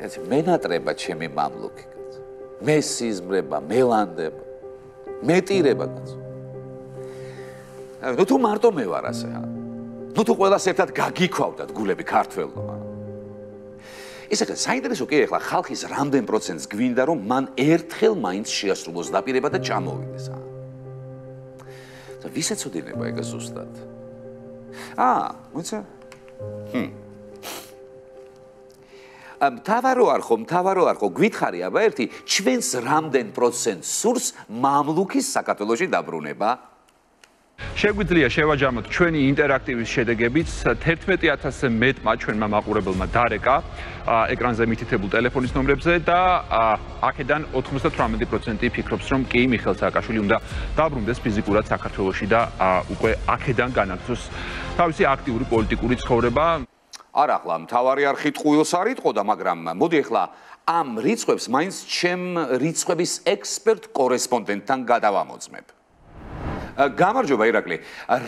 ეს მენატრება ჩემი მამლუქი კაცო. მე სიზმრება, მელანდება. მეტირება კაცო. ნუ თუ მარტო მე ვარ ასე. ნუ თუ ყველას ერთად გაგიქვავდათ გულები ქართველმა. ისე ხა საინტერესო კი ახლა ხალხის რამდენ პროცენტს გვინდა რომ მან ერთხელ მაინც შეასრულოს დაპირება და ჩამოვიდეს და ვისეცოდინება ეგ ზუსტად. აა, მოიცა? ჰმ. ამ თავარო არ ხომ, თავარო არ ხო, გითხარი აბა ერთი, ჩვენს რამდენ პროცენტს სურს მამლუქის საქართველოსი დაბრუნება? შეგვიძლია შევაჯამოთ ჩვენი ინტერაქტივის შედეგებიც 11000-ზე მეტმა ჩვენმა მაყურებელმა დარეკა ეკრანზე მითითებულ ტელეფონის ნომრებზე და აქედან 98% ფიქრობს რომ კი მიხელ სააკაშვილი უნდა დაბრუნდეს ფიზიკურად საქართველოში და უკვე აქედან განაგრძოს თავისი აქტიური პოლიტიკური ცხოვრება არა ახლა მთავარი არხი ტყუილს არ იტყოდა მაგრამ მოდი ახლა ამ რიცხვებს მაინც ჩემ რიცხვების ექსპერტ კორესპონდენტთან გადავამოწმებ გამარჯობა ირაკლი.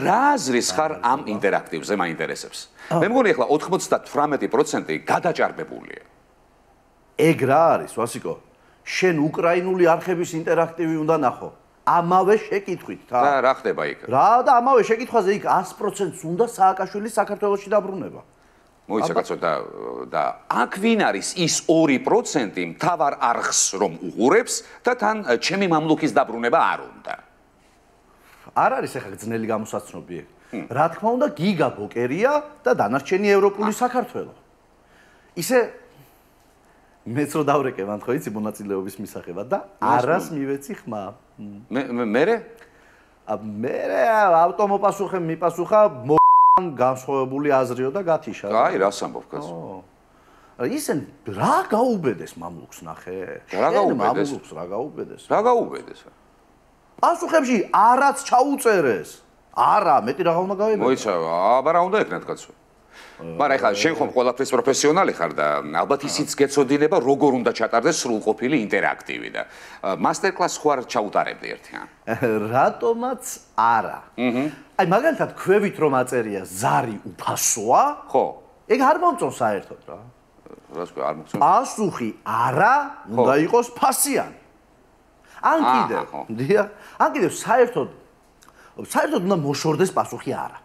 რა აზრის ხარ ამ ინტერაქტივზე მაინტერესებს? მე მგონი ახლა 98% გადაჭარბებულია. ეგ რა არის, ვასიკო? შენ უკრაინული არხების ინტერაქტივი უნდა ნახო. ამავე შეკითხვით, თა. და რა ხდება იქ? რა და ამავე შეკითხვაზე იქ 100%-ს უნდა სააკაშვილი საქართველოსში დაბრუნება. მოიცა კაცო და და აქ ვინ არის ის 2% მთავარ არხს რომ უღურებს და თან ჩემი მამლუქის დაბრუნება არ უნდა? არ არის ახლა ძნელი გამოსაცნობი რა თქმა უნდა, გიგა ბოკერია და დანარჩენი ევროპული საქართველო. ისე მეც რო დავრეკე მან ხო იცი მონაწილეობის მისაღებად და არას მივეცი ხმა. მე მე ა მე ავტომოპასუხე მიპასუხა განსხვავებული აზრიო და გათიშა. აი, რას ამბობ კაცო? ისენ რა გაუბედეს მამლუქს ნახე? რა გაუბედეს? მამლუქს რა გაუბედეს? რა გაუბედეს? პასუხებში არაც ჩაუწერეს. არა, მეტი რა უნდა გავიმე. მოიცა, აბა რა უნდა ეკნათ კაცო. მაგრამ ეხლა შენ ხომ ყველაფრის პროფესიონალი ხარ და ალბათ ისიც გეცოდინება როგორ უნდა ჩატარდეს სრულყოფილი ინტერაქტივი და მასტერ კლას ხო არ ჩაუტარებდი ერთი ან რატომაც არა? აი მაგალითად ქვევით რომ აწერია ზარი უფასოა ხო. ეგ არ მომწონს საერთოდ რა. რას ქვია არ მომწონს. პასუხი არა უნდა იყოს ფასიანი ან კიდე დია ან კიდე საერთოდ საერთოდ უნდა მოშორდეს პასუხი არა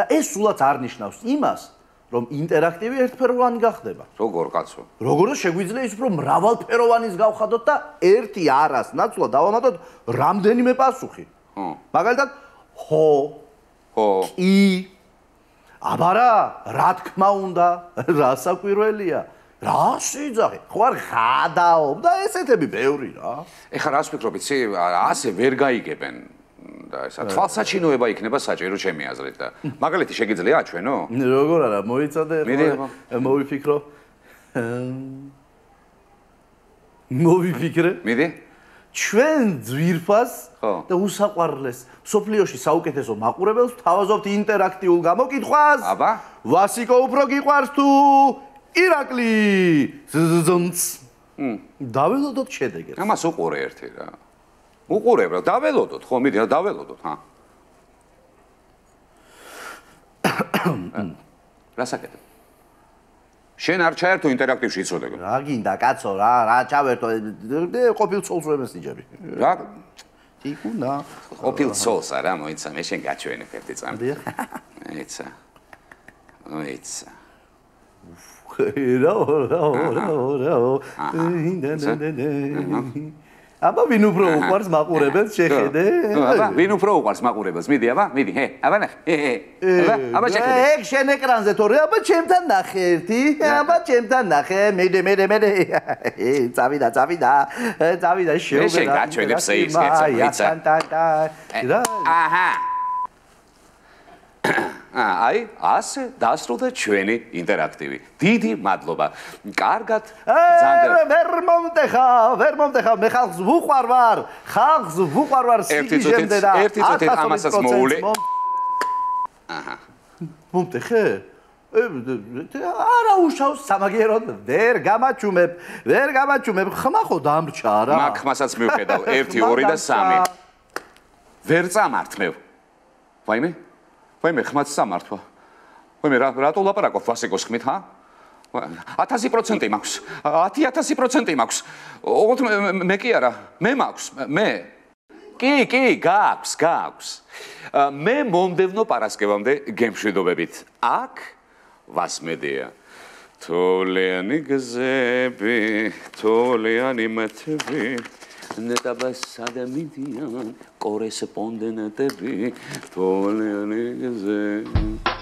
და ეს სულაც არ ნიშნავს იმას რომ ინტერაქტივი ერთფეროვანი გახდება. როგორ კაცო? როგორ შეგვიძლია ის უფრო მრავალფეროვანის გავხადოთ და ერთი არას ნაცვლად დავამატოთ რამდენიმე პასუხი. ხო მაგალითად ხო ხო კი. აბარა რა თქმა უნდა რა საკვირველია რა სიძახი? ხო არ ხადაობ და ესეთები ბევრი რა. ეხლა რას ფიქრობ, იცი, ასე ვერ გაიგებენ და ესა თვალსაჩინოება იქნება საჭირო ჩემი აზრით და მაგალითი შეგიძლია აჩვენო? როგორ არა, მოიცადე ხო მოვიფიქრო. მოვიფიქრე. მიდი. ჩვენ ძვირფას და უსაყვარლეს. სოფლიოში საუკეთესო მაყურებელს თავაზობთ ინტერაქტიულ გამოკითხვას. აბა, ვასიკო უფრო გიყვარს თუ ირაკლი. ზზზმც დაველოდოთ შედეგებს. ამას უყურე ერთი რა უყურე რა დაველოდოთ ხო მიდი რა დაველოდოთ ჰა რა საკეთებ შენ არ ჩაერთო ინტერაქტივში იწოდე რა გინდა კაცო რა რა ჩავერთო ყოფილ ცოლს ვემეს ნიჯები რა იქუნა ყოფილ ცოლს არა მოიცა მე შენ გაჩვენებ ერთი წამი მოიცა მოიცა რა რა რა რა აბა ვინ უფრო უყვარს მაყურებელს შეხედე? აბა ვინ უფრო უყვარს მაყურებელს? მიდი აბა, მიდი, ჰე, აბა ნახე. აბა, აბა შეხედე. ეგ შენ ეკრანზე თორე, აბა ჩემთან ნახე ერთი. აბა ჩემთან ნახე. მედე, მედე, მედე. წავიდა, წავიდა. წავიდა შევგა. შენ გაჩვენებ სეიფს, კეცა. აჰა. აი, ასე დასრულდა ჩვენი ინტერაქტივი. დიდი მადლობა. კარგად ძანდერ. ვერ მომტეხა, ვერ მომტეხა, მე ხალხს ვუყვარ ვარ. ხალხს ვუყვარ ვარ სიგიჟემდე და ერთი წუთი ამასაც მოული. აჰა. მომტეხე? არა უშავს სამაგიეროდ ვერ გამაჩუმებ ვერ გამაჩუმებ ხმა ხო დამრჩა რა მაგ ხმასაც მივხედავ 1 2 და 3 ვერ წამართმევ ვაიმე ვაიმე ხმაც სამართვა ვაიმე რა რატო ლაპარაკობ ვასეკოს ხმით ჰა 1000% მაქვს. 10000% მაქვს. ოღონდ მე კი არა, მე მაქვს, მე. კი, კი, გაქვს, გაქვს. მე მომდევნო პარასკევამდე გემშვიდობებით. აქ ვასმედია. თოლიანი გზები, თოლიანი მათები. ნეტაბას ადამიდან კორესპონდენტები თოლიანი გზები